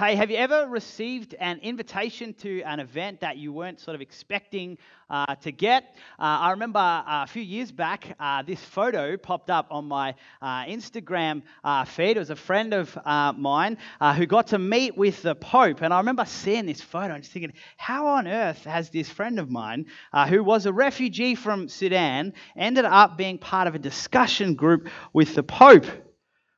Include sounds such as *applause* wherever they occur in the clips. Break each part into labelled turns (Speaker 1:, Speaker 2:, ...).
Speaker 1: Hey, have you ever received an invitation to an event that you weren't sort of expecting uh, to get? Uh, I remember uh, a few years back, uh, this photo popped up on my uh, Instagram uh, feed. It was a friend of mine who got to meet with the Pope. And I remember seeing this photo and just thinking, how on earth has this friend of mine, who was a refugee from Sudan, ended up being part of a discussion group with the Pope?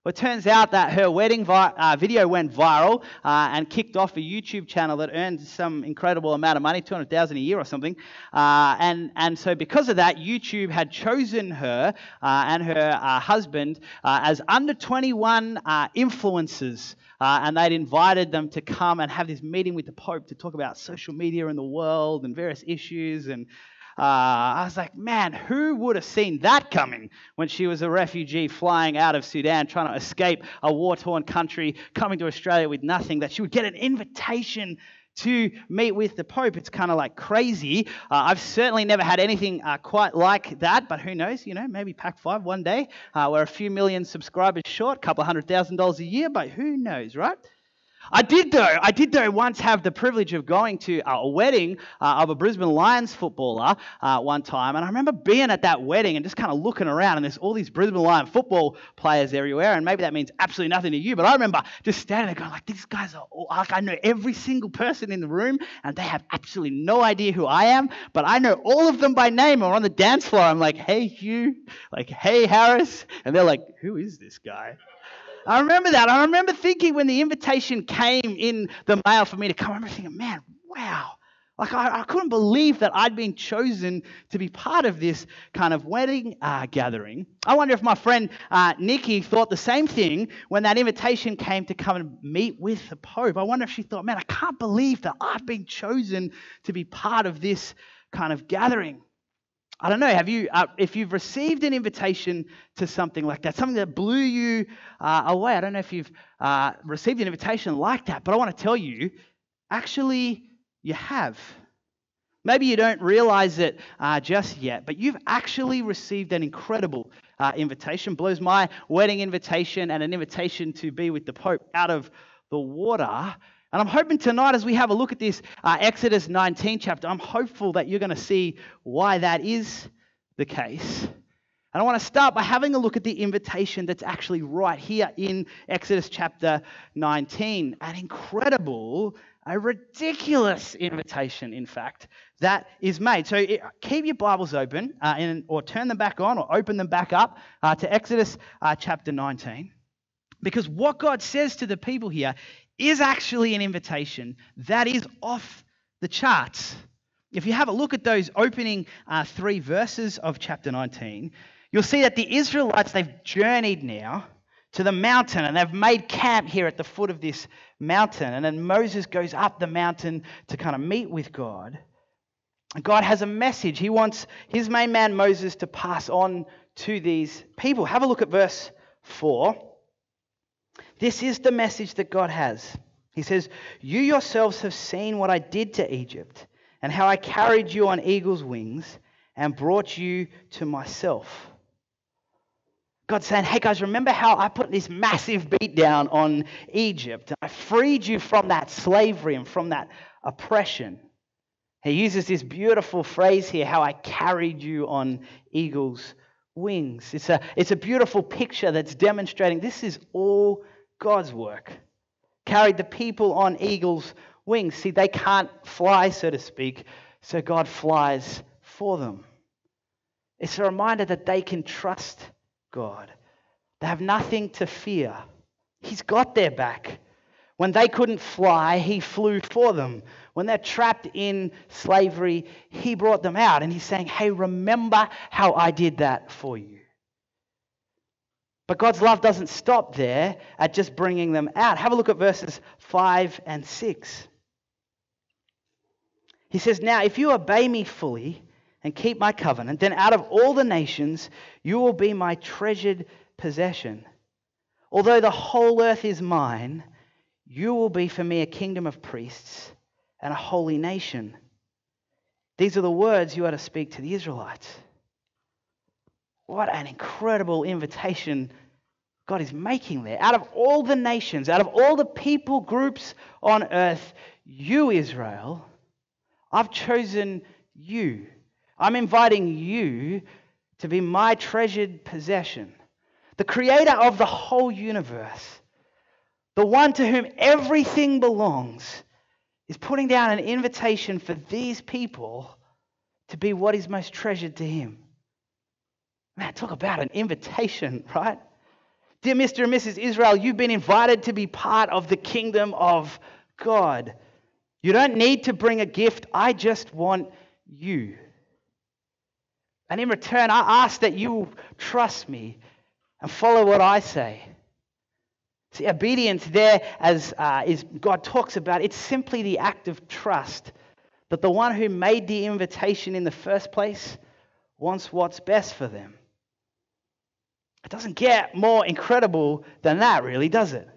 Speaker 1: Well, it turns out that her wedding vi- uh, video went viral uh, and kicked off a YouTube channel that earned some incredible amount of money, 200000 a year or something. Uh, and, and so because of that, YouTube had chosen her uh, and her uh, husband uh, as under 21 influencers. and they'd invited them to come and have this meeting with the Pope to talk about social media in the world and various issues and I was like, man, who would have seen that coming when she was a refugee flying out of Sudan, trying to escape a war torn country, coming to Australia with nothing, that she would get an invitation to meet with the Pope. It's kind of like crazy. Uh, I've certainly never had anything uh, quite like that, but who knows? You know, maybe Pack 5 one day. Uh, we're a few million subscribers short, a couple hundred thousand dollars a year, but who knows, right? I did though. I did though once have the privilege of going to a wedding uh, of a Brisbane Lions footballer uh, one time, and I remember being at that wedding and just kind of looking around, and there's all these Brisbane Lion football players everywhere, and maybe that means absolutely nothing to you, but I remember just standing there going like, these guys are all, like I know every single person in the room, and they have absolutely no idea who I am, but I know all of them by name. Or on the dance floor, I'm like, hey Hugh, like hey Harris, and they're like, who is this guy? I remember that. I remember thinking when the invitation came in the mail for me to come, I remember thinking, man, wow. Like, I, I couldn't believe that I'd been chosen to be part of this kind of wedding uh, gathering. I wonder if my friend uh, Nikki thought the same thing when that invitation came to come and meet with the Pope. I wonder if she thought, man, I can't believe that I've been chosen to be part of this kind of gathering. I don't know, have you, uh, if you've received an invitation to something like that, something that blew you uh, away, I don't know if you've uh, received an invitation like that, but I want to tell you, actually, you have. Maybe you don't realize it uh, just yet, but you've actually received an incredible uh, invitation. Blows my wedding invitation and an invitation to be with the Pope out of the water. And I'm hoping tonight, as we have a look at this uh, Exodus 19 chapter, I'm hopeful that you're going to see why that is the case. And I want to start by having a look at the invitation that's actually right here in Exodus chapter 19. An incredible, a ridiculous invitation, in fact, that is made. So it, keep your Bibles open uh, or turn them back on or open them back up uh, to Exodus uh, chapter 19. Because what God says to the people here is actually an invitation that is off the charts. If you have a look at those opening uh, three verses of chapter 19, you'll see that the Israelites, they've journeyed now to the mountain and they've made camp here at the foot of this mountain. And then Moses goes up the mountain to kind of meet with God. And God has a message. He wants his main man Moses to pass on to these people. Have a look at verse 4. This is the message that God has. He says, You yourselves have seen what I did to Egypt, and how I carried you on eagle's wings and brought you to myself. God's saying, Hey guys, remember how I put this massive beat down on Egypt? I freed you from that slavery and from that oppression. He uses this beautiful phrase here, how I carried you on eagle's wings. It's a, it's a beautiful picture that's demonstrating this is all God's work. Carried the people on eagle's wings. See, they can't fly, so to speak, so God flies for them. It's a reminder that they can trust God. They have nothing to fear. He's got their back. When they couldn't fly, He flew for them. When they're trapped in slavery, He brought them out. And He's saying, Hey, remember how I did that for you. But God's love doesn't stop there at just bringing them out. Have a look at verses 5 and 6. He says, Now, if you obey me fully and keep my covenant, then out of all the nations you will be my treasured possession. Although the whole earth is mine, you will be for me a kingdom of priests and a holy nation. These are the words you are to speak to the Israelites. What an incredible invitation God is making there. Out of all the nations, out of all the people groups on earth, you, Israel, I've chosen you. I'm inviting you to be my treasured possession. The creator of the whole universe, the one to whom everything belongs, is putting down an invitation for these people to be what is most treasured to him. Man, talk about an invitation, *laughs* right? Dear Mr. and Mrs. Israel, you've been invited to be part of the kingdom of God. You don't need to bring a gift. I just want you. And in return, I ask that you trust me and follow what I say. See, obedience there, as uh, is God talks about, it's simply the act of trust that the one who made the invitation in the first place wants what's best for them. It doesn't get more incredible than that, really, does it?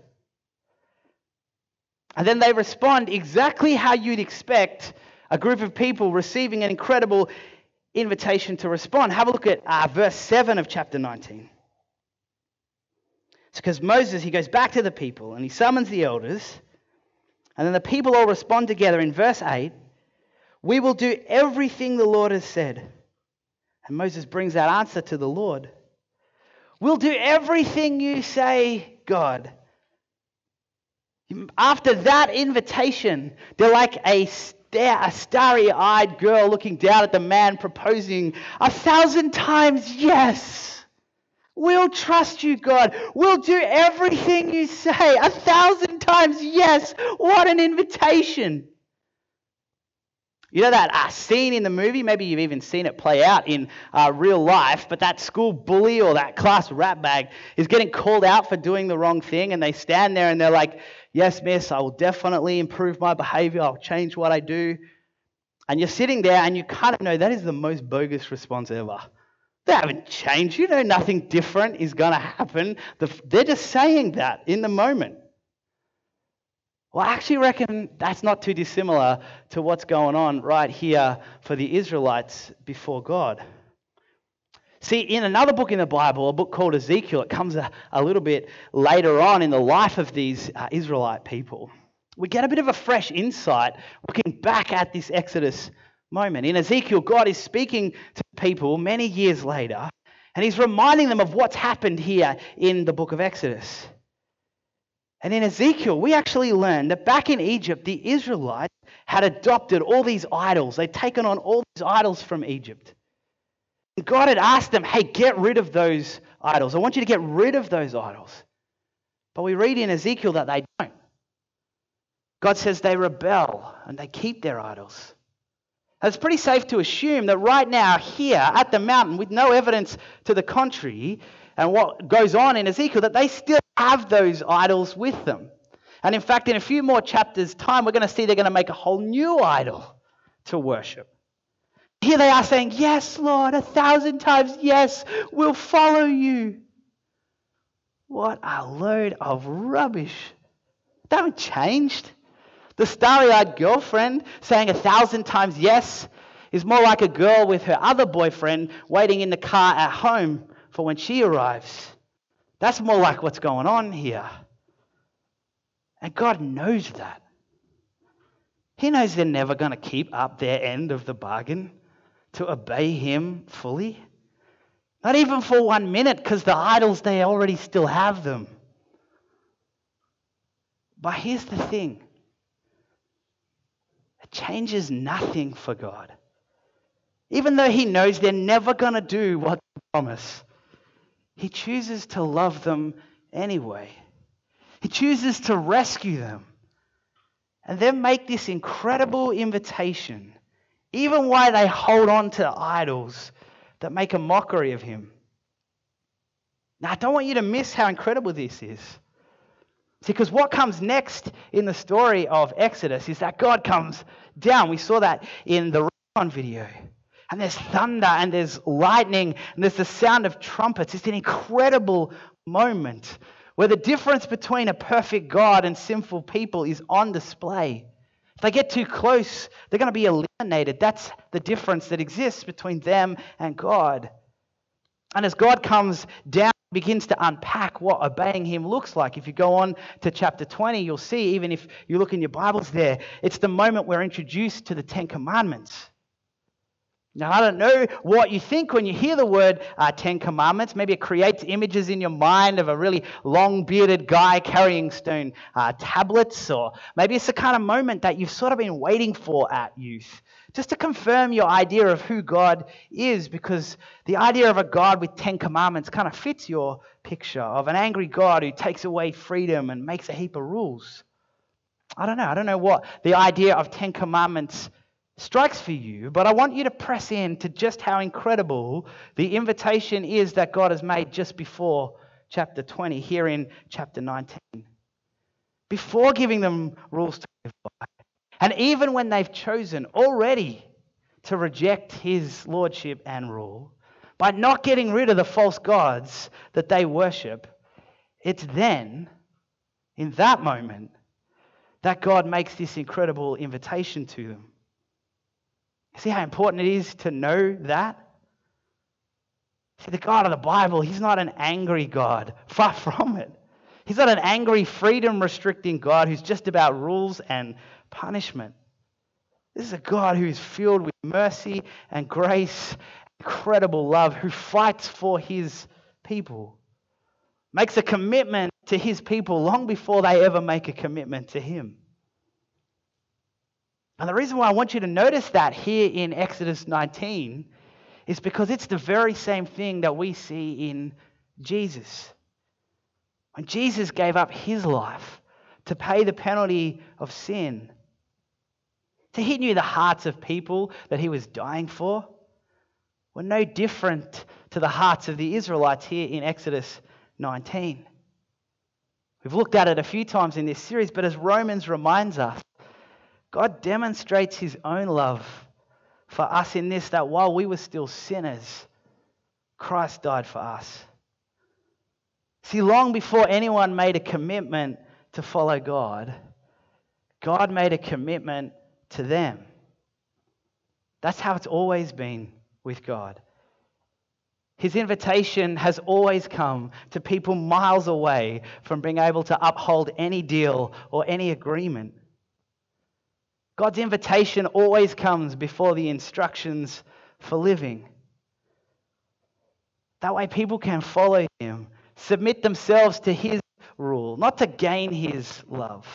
Speaker 1: And then they respond exactly how you'd expect a group of people receiving an incredible invitation to respond. Have a look at uh, verse 7 of chapter 19. It's because Moses, he goes back to the people and he summons the elders, and then the people all respond together in verse 8 We will do everything the Lord has said. And Moses brings that answer to the Lord. We'll do everything you say, God. After that invitation, they're like a, a starry eyed girl looking down at the man proposing a thousand times yes. We'll trust you, God. We'll do everything you say. A thousand times yes. What an invitation. You know that uh, scene in the movie? Maybe you've even seen it play out in uh, real life, but that school bully or that class rat bag is getting called out for doing the wrong thing, and they stand there and they're like, Yes, miss, I will definitely improve my behavior. I'll change what I do. And you're sitting there and you kind of know that is the most bogus response ever. They haven't changed. You know nothing different is going to happen. They're just saying that in the moment. Well, I actually reckon that's not too dissimilar to what's going on right here for the Israelites before God. See, in another book in the Bible, a book called Ezekiel, it comes a, a little bit later on in the life of these uh, Israelite people. We get a bit of a fresh insight looking back at this Exodus moment. In Ezekiel, God is speaking to people many years later, and he's reminding them of what's happened here in the book of Exodus. And in Ezekiel, we actually learn that back in Egypt, the Israelites had adopted all these idols. They'd taken on all these idols from Egypt. And God had asked them, hey, get rid of those idols. I want you to get rid of those idols. But we read in Ezekiel that they don't. God says they rebel and they keep their idols. And it's pretty safe to assume that right now, here at the mountain, with no evidence to the contrary, and what goes on in Ezekiel, that they still have those idols with them. And in fact, in a few more chapters' time, we're going to see they're going to make a whole new idol to worship. Here they are saying, Yes, Lord, a thousand times yes, we'll follow you. What a load of rubbish. They haven't changed. The starry eyed girlfriend saying a thousand times yes is more like a girl with her other boyfriend waiting in the car at home for when she arrives. That's more like what's going on here. And God knows that. He knows they're never going to keep up their end of the bargain to obey Him fully. Not even for one minute, because the idols, they already still have them. But here's the thing it changes nothing for God. Even though He knows they're never going to do what they promise, he chooses to love them anyway. He chooses to rescue them and then make this incredible invitation, even while they hold on to idols that make a mockery of him. Now, I don't want you to miss how incredible this is. Because what comes next in the story of Exodus is that God comes down. We saw that in the Ron video and there's thunder and there's lightning and there's the sound of trumpets. It's an incredible moment where the difference between a perfect God and sinful people is on display. If they get too close, they're going to be eliminated. That's the difference that exists between them and God. And as God comes down begins to unpack what obeying him looks like. If you go on to chapter 20, you'll see, even if you look in your Bibles there, it's the moment we're introduced to the Ten Commandments. Now, I don't know what you think when you hear the word uh, Ten Commandments. Maybe it creates images in your mind of a really long bearded guy carrying stone uh, tablets, or maybe it's the kind of moment that you've sort of been waiting for at youth, just to confirm your idea of who God is, because the idea of a God with Ten Commandments kind of fits your picture of an angry God who takes away freedom and makes a heap of rules. I don't know. I don't know what the idea of Ten Commandments strikes for you, but I want you to press in to just how incredible the invitation is that God has made just before chapter 20, here in chapter 19. Before giving them rules to live by, and even when they've chosen already to reject his lordship and rule, by not getting rid of the false gods that they worship, it's then, in that moment, that God makes this incredible invitation to them. See how important it is to know that? See, the God of the Bible, He's not an angry God. Far *laughs* from it. He's not an angry, freedom restricting God who's just about rules and punishment. This is a God who is filled with mercy and grace, incredible love, who fights for His people, makes a commitment to His people long before they ever make a commitment to Him. And the reason why I want you to notice that here in Exodus 19 is because it's the very same thing that we see in Jesus. When Jesus gave up his life to pay the penalty of sin, so he knew the hearts of people that he was dying for were no different to the hearts of the Israelites here in Exodus 19. We've looked at it a few times in this series, but as Romans reminds us, God demonstrates his own love for us in this that while we were still sinners, Christ died for us. See, long before anyone made a commitment to follow God, God made a commitment to them. That's how it's always been with God. His invitation has always come to people miles away from being able to uphold any deal or any agreement. God's invitation always comes before the instructions for living. That way, people can follow Him, submit themselves to His rule, not to gain His love,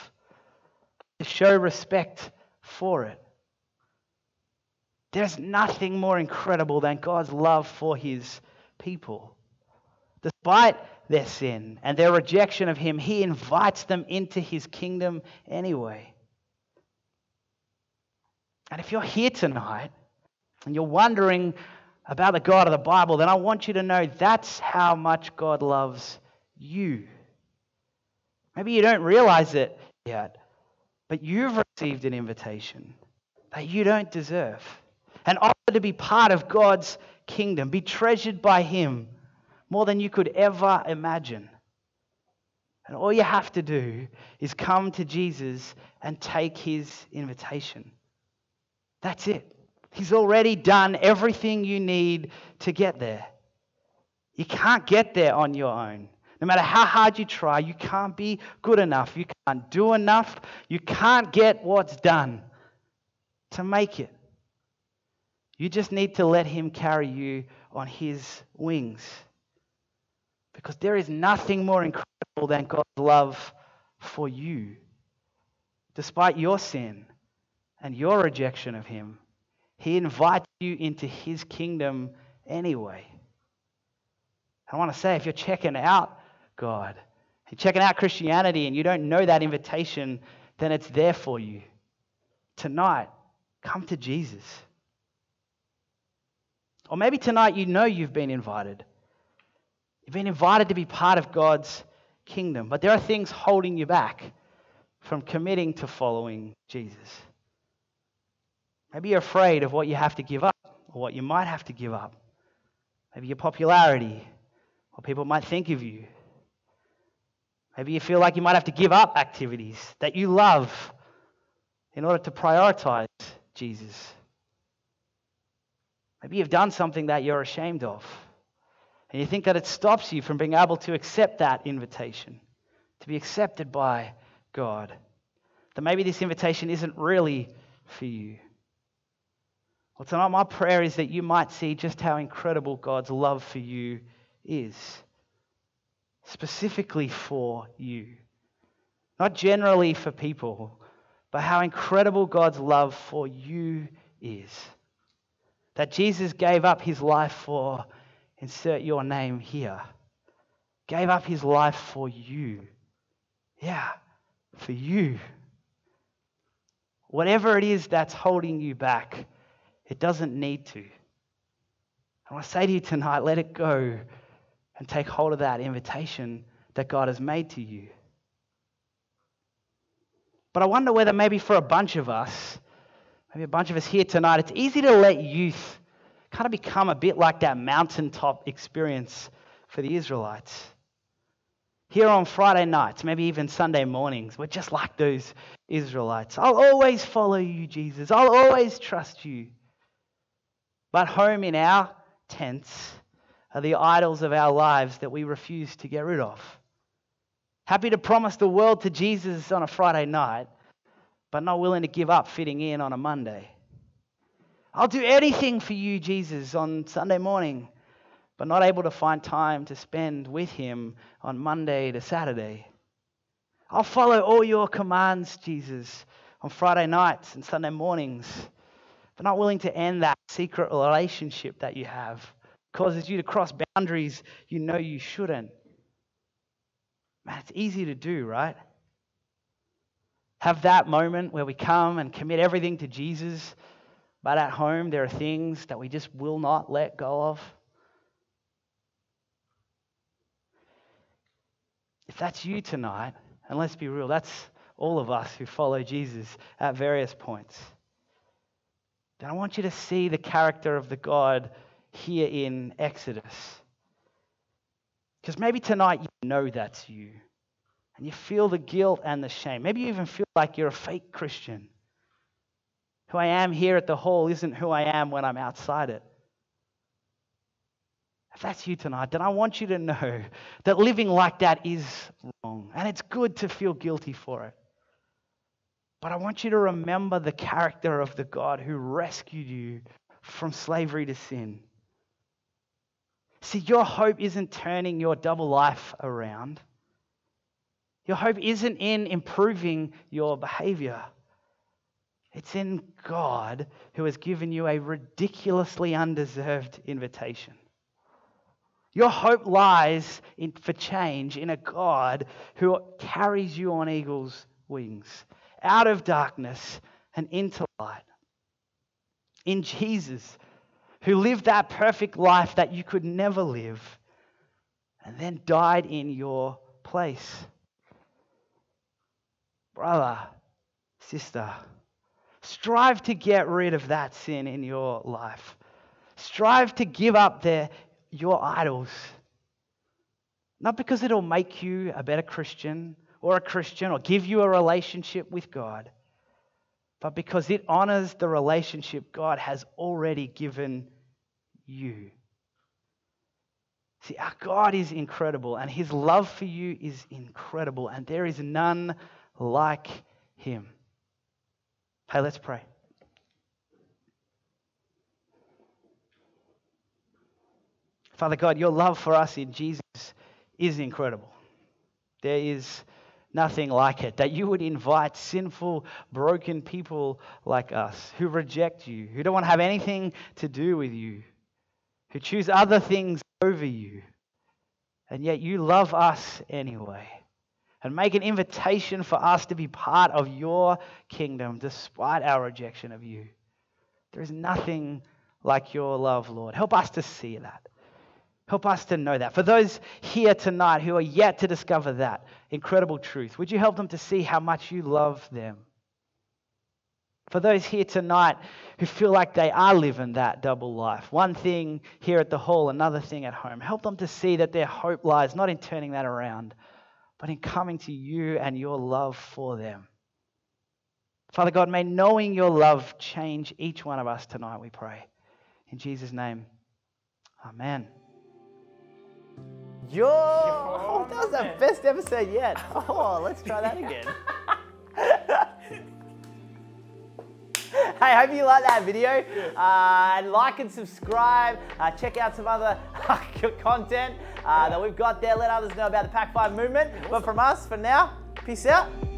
Speaker 1: to show respect for it. There's nothing more incredible than God's love for His people. Despite their sin and their rejection of Him, He invites them into His kingdom anyway. And if you're here tonight and you're wondering about the God of the Bible, then I want you to know that's how much God loves you. Maybe you don't realize it yet, but you've received an invitation that you don't deserve. and offer to be part of God's kingdom, be treasured by Him more than you could ever imagine. And all you have to do is come to Jesus and take His invitation. That's it. He's already done everything you need to get there. You can't get there on your own. No matter how hard you try, you can't be good enough. You can't do enough. You can't get what's done to make it. You just need to let Him carry you on His wings. Because there is nothing more incredible than God's love for you. Despite your sin, and your rejection of Him, He invites you into His kingdom anyway. I want to say, if you're checking out God, you're checking out Christianity, and you don't know that invitation, then it's there for you. Tonight, come to Jesus. Or maybe tonight you know you've been invited. You've been invited to be part of God's kingdom, but there are things holding you back from committing to following Jesus. Maybe you're afraid of what you have to give up or what you might have to give up. Maybe your popularity, what people might think of you. Maybe you feel like you might have to give up activities that you love in order to prioritize Jesus. Maybe you've done something that you're ashamed of. And you think that it stops you from being able to accept that invitation, to be accepted by God. That maybe this invitation isn't really for you. Well, tonight, my prayer is that you might see just how incredible God's love for you is, specifically for you. Not generally for people, but how incredible God's love for you is. That Jesus gave up his life for, insert your name here, gave up his life for you. Yeah, for you. Whatever it is that's holding you back, it doesn't need to. I want to say to you tonight let it go and take hold of that invitation that God has made to you. But I wonder whether maybe for a bunch of us, maybe a bunch of us here tonight, it's easy to let youth kind of become a bit like that mountaintop experience for the Israelites. Here on Friday nights, maybe even Sunday mornings, we're just like those Israelites. I'll always follow you, Jesus. I'll always trust you. But home in our tents are the idols of our lives that we refuse to get rid of. Happy to promise the world to Jesus on a Friday night, but not willing to give up fitting in on a Monday. I'll do anything for you, Jesus, on Sunday morning, but not able to find time to spend with Him on Monday to Saturday. I'll follow all your commands, Jesus, on Friday nights and Sunday mornings, not willing to end that secret relationship that you have. Causes you to cross boundaries you know you shouldn't. Man, it's easy to do, right? Have that moment where we come and commit everything to Jesus, but at home there are things that we just will not let go of. If that's you tonight, and let's be real, that's all of us who follow Jesus at various points, then I want you to see the character of the God here in Exodus. Because maybe tonight you know that's you. And you feel the guilt and the shame. Maybe you even feel like you're a fake Christian. Who I am here at the hall isn't who I am when I'm outside it. If that's you tonight, then I want you to know that living like that is wrong. And it's good to feel guilty for it. But I want you to remember the character of the God who rescued you from slavery to sin. See, your hope isn't turning your double life around. Your hope isn't in improving your behavior. It's in God who has given you a ridiculously undeserved invitation. Your hope lies in, for change in a God who carries you on eagle's wings, out of darkness and into light. In Jesus, who lived that perfect life that you could never live and then died in your place. Brother, sister, strive to get rid of that sin in your life. Strive to give up the, your idols. Not because it'll make you a better Christian or a Christian or give you a relationship with God but because it honors the relationship God has already given you. See, our God is incredible, and His love for you is incredible, and there is none like Him. Hey, let's pray. Father God, your love for us in Jesus is incredible. There is nothing like it. That you would invite sinful, broken people like us who reject you, who don't want to have anything to do with you, who choose other things over you. And yet you love us anyway. And make an invitation for us to be part of your kingdom despite our rejection of you. There is nothing like your love, Lord. Help us to see that. Help us to know that. For those here tonight who are yet to discover that incredible truth, would you help them to see how much you love them? For those here tonight who feel like they are living that double life, one thing here at the hall, another thing at home, help them to see that their hope lies not in turning that around, but in coming to you and your love for them. Father God, may knowing your love change each one of us tonight, we pray. In Jesus' name, amen.
Speaker 2: Yo, oh, *laughs* that was the best episode yet. Oh, let's try that again. *laughs* hey, hope you like that video. Uh, like and subscribe. Uh, check out some other *laughs* content uh, that we've got there. Let others know about the Pac 5 movement. But from us, for now, peace out.